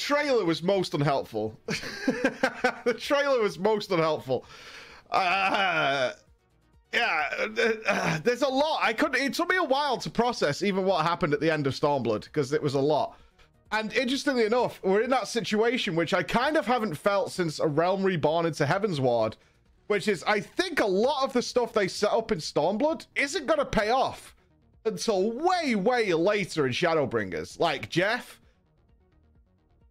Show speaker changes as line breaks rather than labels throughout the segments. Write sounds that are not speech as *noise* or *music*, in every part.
trailer was most unhelpful. *laughs* the trailer was most unhelpful. Uh, yeah, uh, uh, there's a lot. I couldn't. It took me a while to process even what happened at the end of Stormblood because it was a lot. And interestingly enough, we're in that situation which I kind of haven't felt since A Realm Reborn into Heavensward, which is I think a lot of the stuff they set up in Stormblood isn't going to pay off until way, way later in Shadowbringers. Like Jeff,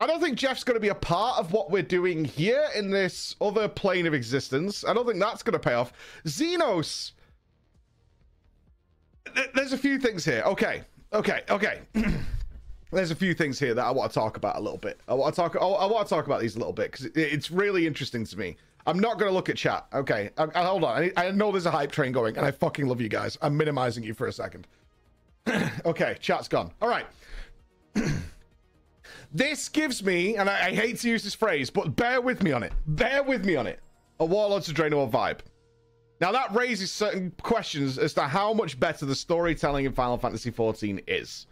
I don't think Jeff's going to be a part of what we're doing here in this other plane of existence. I don't think that's going to pay off. Zenos. There's a few things here. Okay. Okay. Okay. *clears throat* there's a few things here that I want to talk about a little bit. I want to talk. I want to talk about these a little bit because it's really interesting to me. I'm not going to look at chat. Okay, I, I, hold on. I, I, know there's a hype train going, and I fucking love you guys. I'm minimizing you for a second. *clears throat* okay, chat's gone. All right. *clears throat* this gives me, and I, I, hate to use this phrase, but bear with me on it. Bear with me on it. A Warlords of Draenor vibe. Now that raises certain questions as to how much better the storytelling in Final Fantasy XIV is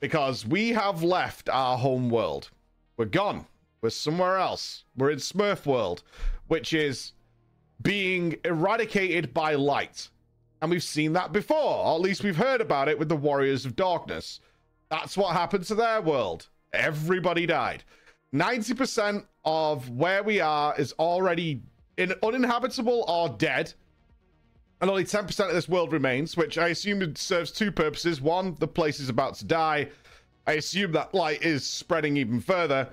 because we have left our home world. We're gone. We're somewhere else. We're in Smurf world, which is being eradicated by light. And we've seen that before, or at least we've heard about it with the Warriors of Darkness. That's what happened to their world. Everybody died. 90% of where we are is already in uninhabitable or dead. And only 10% of this world remains, which I assume serves two purposes. One, the place is about to die. I assume that light is spreading even further.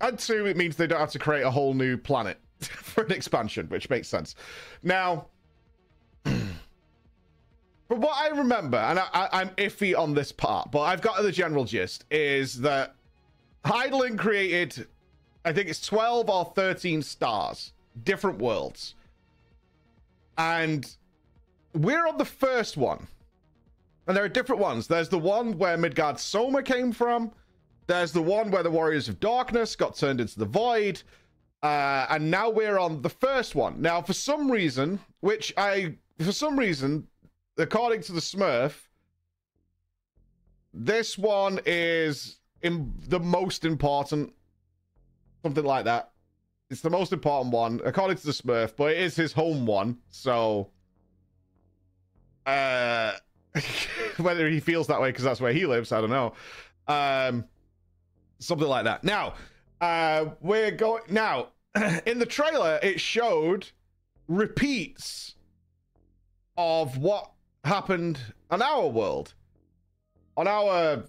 And two, it means they don't have to create a whole new planet *laughs* for an expansion, which makes sense. Now, what I remember, and I, am iffy on this part, but I've got the general gist, is that Hydaelyn created, I think it's 12 or 13 stars, different worlds and we're on the first one. And there are different ones. There's the one where Midgardsormr came from. There's the one where the Warriors of Darkness got turned into the Void. Uh, and now we're on the first one. Now, for some reason, which I, for some reason, according to the Smurf, this one is in the most important, something like that. It's the most important one, according to the Smurf, but it is his home one. So, uh, *laughs* whether he feels that way because that's where he lives, I don't know. Um, something like that. Now, uh, we're going now. *clears throat* In the trailer, it showed repeats of what happened on our world, on our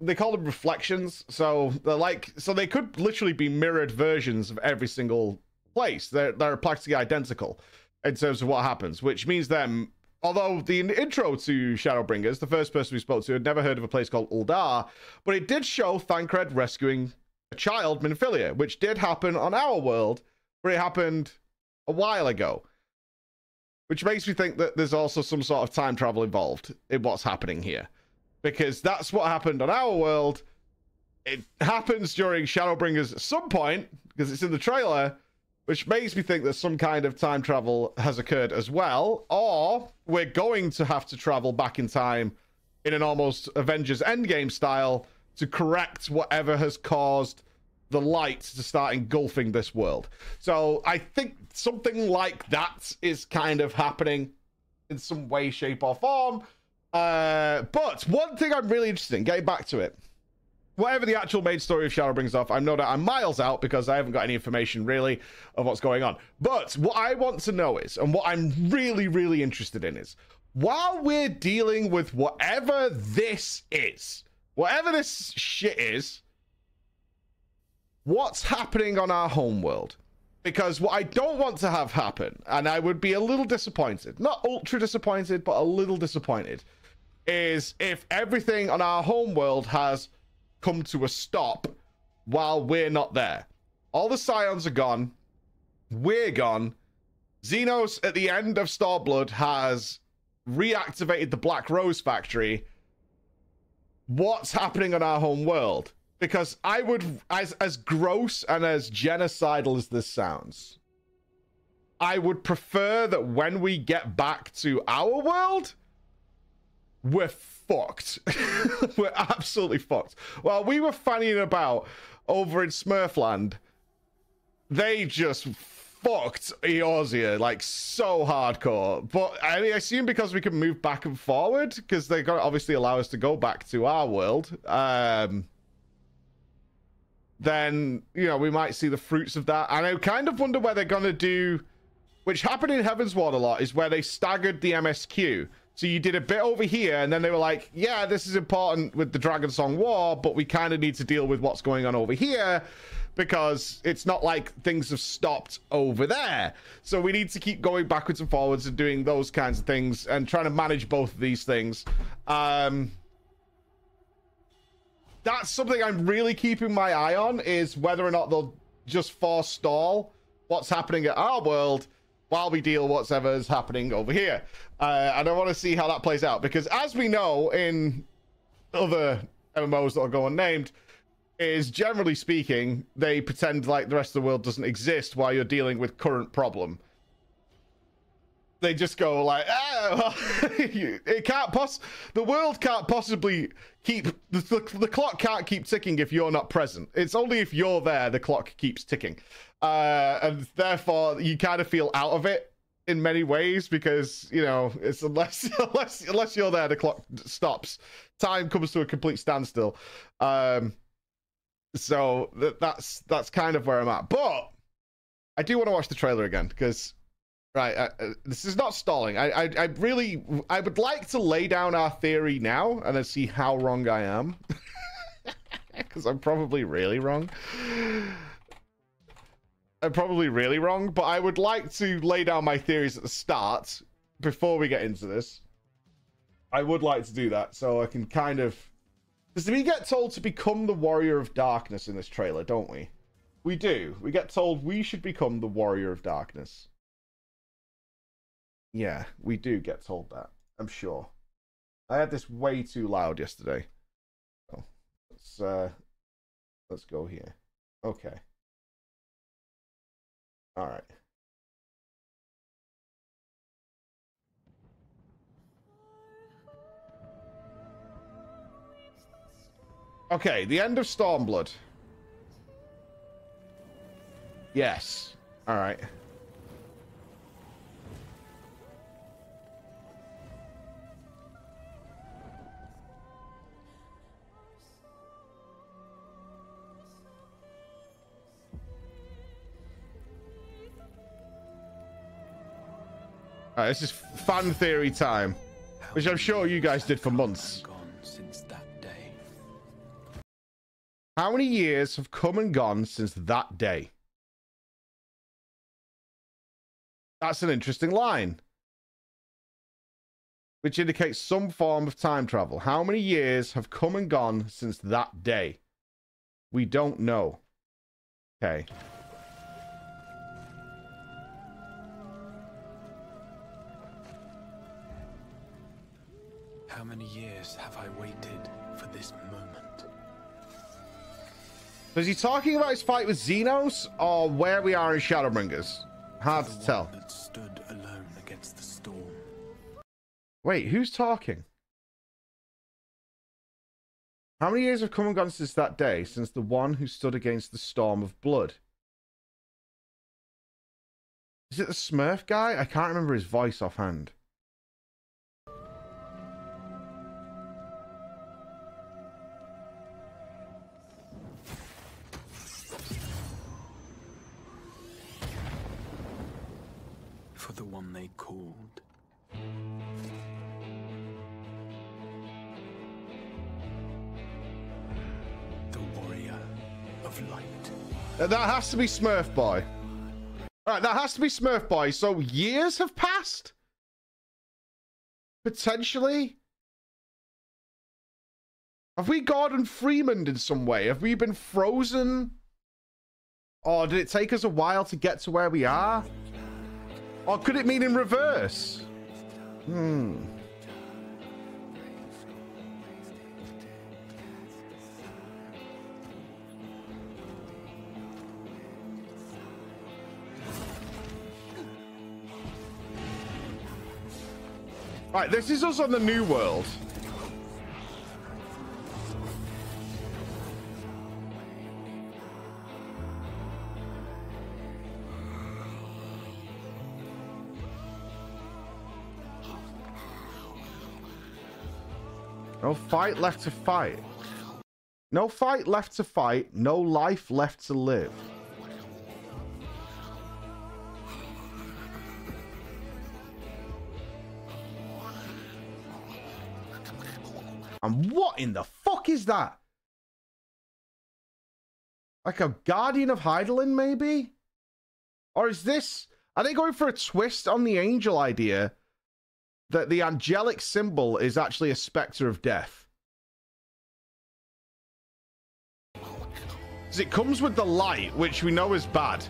they call them reflections. So they're like so they could literally be mirrored versions of every single place. They're they're practically identical in terms of what happens, which means them um, although the intro to Shadowbringers, the first person we spoke to had never heard of a place called Ul'dah, but it did show Thancred rescuing a child, Minfilia, which did happen on our world, but it happened a while ago. Which makes me think that there's also some sort of time travel involved in what's happening here because that's what happened on our world. It happens during Shadowbringers at some point because it's in the trailer, which makes me think that some kind of time travel has occurred as well, or we're going to have to travel back in time in an almost Avengers Endgame style to correct whatever has caused the light to start engulfing this world. So I think something like that is kind of happening in some way, shape, or form. Uh, but one thing I'm really interested in, getting back to it, whatever the actual main story of Shadowbringers, I'm no doubt I'm miles out because I haven't got any information really of what's going on. But what I want to know is, and what I'm really, really interested in is, while we're dealing with whatever this is, whatever this shit is, what's happening on our homeworld? Because what I don't want to have happen, and I would be a little disappointed, not ultra disappointed, but a little disappointed, is if everything on our home world has come to a stop while we're not there. All the scions are gone. We're gone. Zenos at the end of Stormblood has reactivated the Black Rose factory. What's happening on our home world? Because I would, as as gross and as genocidal as this sounds, I would prefer that when we get back to our world, we're fucked. *laughs* we're absolutely fucked. While we were fanning about over in Smurfland, they just fucked Eorzea like so hardcore. But I, mean, I assume because we can move back and forward, because they're going to obviously allow us to go back to our world. Um, then you know we might see the fruits of that. And I kind of wonder where they're to do, which happened in Heaven's Heavensward a lot, is where they staggered the MSQ. So you did a bit over here, and then they were like, "Yeah, this is important with the Dragon Song War, but we kind of need to deal with what's going on over here." because it's not like things have stopped over there. So we need to keep going backwards and forwards and doing those kinds of things and trying to manage both of these things. Um, that's something I'm really keeping my eye on is whether or not they'll just forestall what's happening at our world while we deal whatever's happening over here. Uh, and I want to see how that plays out because as we know in other MMOs that are go unnamed, is generally speaking, they pretend like the rest of the world doesn't exist while you're dealing with current problem. They just go like, ah, *laughs* it can't poss. The world can't possibly keep the, the, the clock can't keep ticking if you're not present. It's only if you're there the clock keeps ticking, uh, and therefore you kind of feel out of it in many ways because you know it's unless *laughs* unless unless you're there the clock stops time comes to a complete standstill um so th- that's that's kind of where I'm at. But I do want to watch the trailer again because right, uh, uh, this is not stalling. I, I I really I would like to lay down our theory now and then see how wrong I am. *laughs* Because I'm probably really wrong. I'm probably really wrong, but I would like to lay down my theories at the start before we get into this. I would like to do that so I can kind of because we get told to become the warrior of darkness in this trailer, don't we? We do. We get told we should become the warrior of darkness. Yeah, we do get told that. I'm sure. I had this way too loud yesterday. So let's uh let's go here. Okay. All right. Okay, the end of Stormblood. Yes. All right. All right, this is fan theory time, which I'm sure you guys did for months. How many years have come and gone since that day? That's an interesting line. Which indicates some form of time travel. How many years have come and gone since that day? We don't know. Okay.
How many years have I waited for this moment?
is he talking about his fight with Zenos or where we are in Shadowbringers? Hard to tell.
Stood alone against the storm.
Wait, who's talking? How many years have come and gone since that day, since the one who stood against the storm of blood? Is it the Smurf guy? I can't remember his voice offhand.
The one they called. The Warrior of Light.
That has to be Smurf Boy. Alright, that has to be Smurf Boy. So years have passed? Potentially? Have we Gordon Freeman in some way? Have we been frozen? Or did it take us a while to get to where we are? Or could it mean in reverse? Hmm. Right, this is us on the new world. Fight left to fight. No fight left to fight. No life left to live. And what in the fuck is that? Like a Guardian of Hydaelyn, maybe? Or is this... Are they going for a twist on the angel idea that the angelic symbol is actually a specter of death? Because it comes with the light, which we know is bad.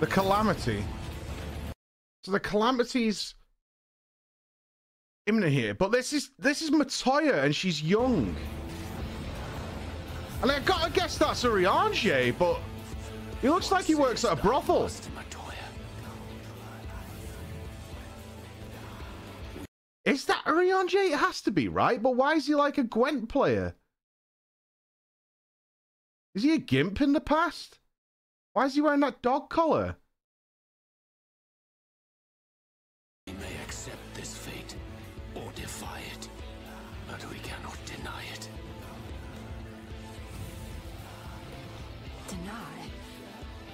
The calamity. So the calamity's imminent here, but this is this is Matoya and she's young. And I gotta guess that's Urianger, but he looks like he works at a brothel. Is that Urianger? It has to be, right? But why is he like a Gwent player? Is he a gimp in the past? Why is he wearing that dog collar?
We may accept this fate or defy it, but we cannot deny it.
Deny?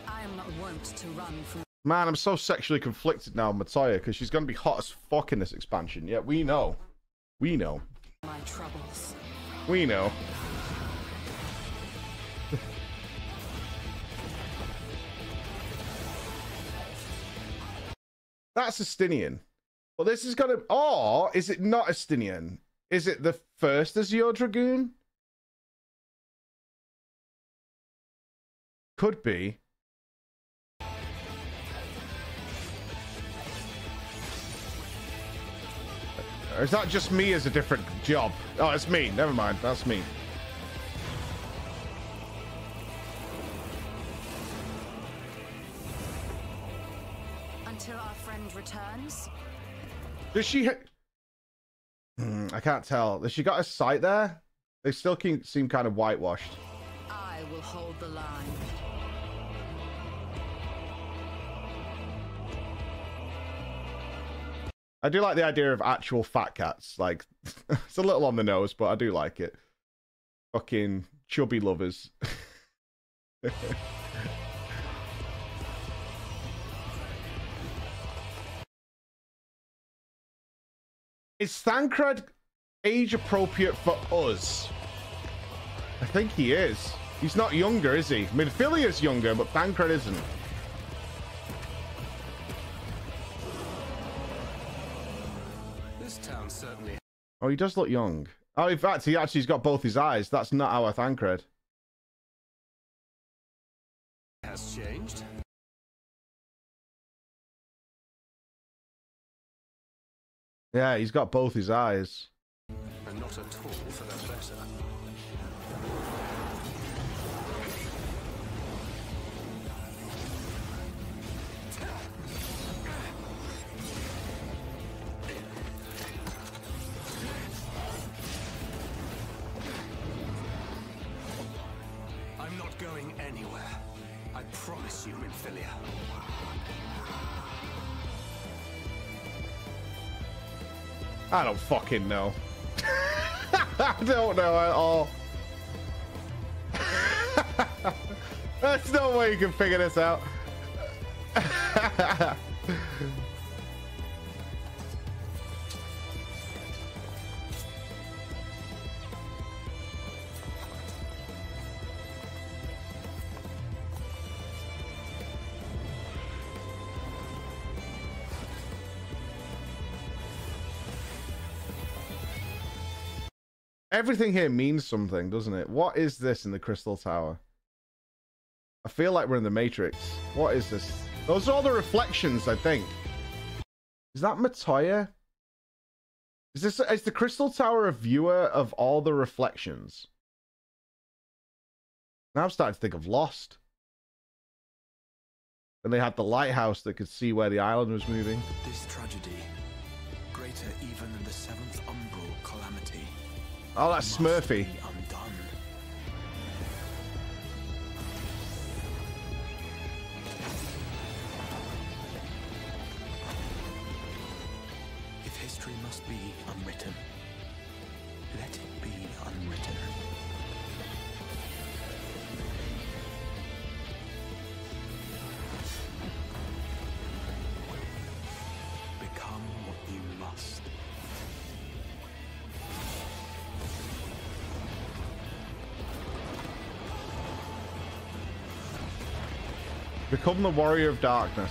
I am not wont to run from
Man, I'm so sexually conflicted now, Matoya, because she's going to be hot as fuck in this expansion. Yeah, we know. We know.
my troubles.
We know. That's Estinian. Well, this is gonna. Or is it not Estinian? Is it the first Azure Dragoon? Could be. Or is that just me as a different job? Oh, it's me. Never mind. That's me. Does she? Ha- Hmm, I can't tell. Has she got a sight there? They still can seem kind of whitewashed.
I will hold the line.
I do like the idea of actual fat cats. Like, *laughs* it's a little on the nose, but I do like it. Fucking chubby lovers. *laughs* Is Thancred age appropriate for us? I think he is. He's not younger, is he? Philia's younger, but Thancred isn't.
This town certainly
Oh, he does look young. Oh, in fact, he actually's got both his eyes. That's not our Thancred. Yeah, he's got both his eyes.
And not at all for the better. I'm not going anywhere. I promise you, Minfilia.
I don't fucking know. *laughs* I don't know at all. *laughs* There's no way you can figure this out. *laughs* Everything here means something, doesn't it? What is this in the Crystal Tower? I feel like we're in the Matrix. What is this? Those are all the reflections, I think. Is that Matoya? Is this is the Crystal Tower a viewer of all the reflections? Now I'm starting to think of Lost. And they had the lighthouse that could see where the island was moving.
This tragedy,
Oh, that's Smurfy.
If history must be unwritten, let it be unwritten.
Become the warrior of darkness.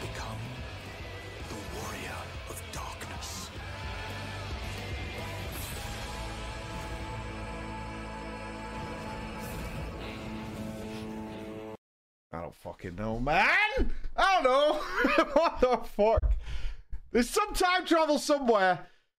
Become the warrior of darkness.
I don't fucking know, man. I don't know. *laughs* what the fuck? There's some time travel somewhere.